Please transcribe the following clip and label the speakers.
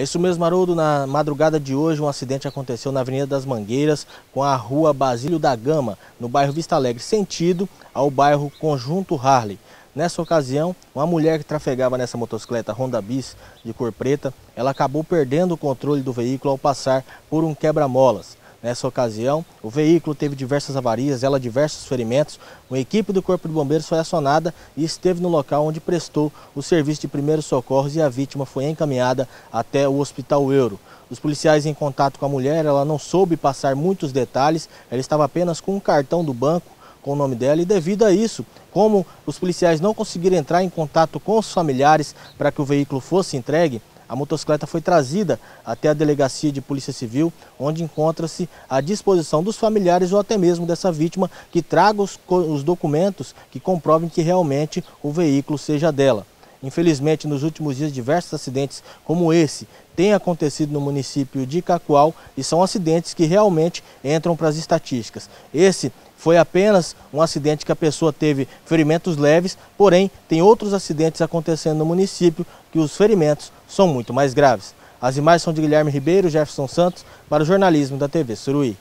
Speaker 1: É isso mesmo, Haroldo. Na madrugada de hoje, um acidente aconteceu na Avenida das Mangueiras, com a rua Basílio da Gama, no bairro Vista Alegre, sentido ao bairro Conjunto Harley. Nessa ocasião, uma mulher que trafegava nessa motocicleta Honda Bis de cor preta, ela acabou perdendo o controle do veículo ao passar por um quebra-molas. Nessa ocasião, o veículo teve diversas avarias, ela diversos ferimentos. Uma equipe do Corpo de Bombeiros foi acionada e esteve no local onde prestou o serviço de primeiros socorros e a vítima foi encaminhada até o Hospital Euro. Os policiais em contato com a mulher, ela não soube passar muitos detalhes, ela estava apenas com um cartão do banco com o nome dela e devido a isso, como os policiais não conseguiram entrar em contato com os familiares para que o veículo fosse entregue, a motocicleta foi trazida até a delegacia de polícia civil, onde encontra-se à disposição dos familiares ou até mesmo dessa vítima que traga os, os documentos que comprovem que realmente o veículo seja dela. Infelizmente, nos últimos dias, diversos acidentes como esse têm acontecido no município de Cacoal e são acidentes que realmente entram para as estatísticas. Esse foi apenas um acidente que a pessoa teve ferimentos leves, porém tem outros acidentes acontecendo no município que os ferimentos são muito mais graves. As imagens são de Guilherme Ribeiro, Jefferson Santos, para o jornalismo da TV Suruí.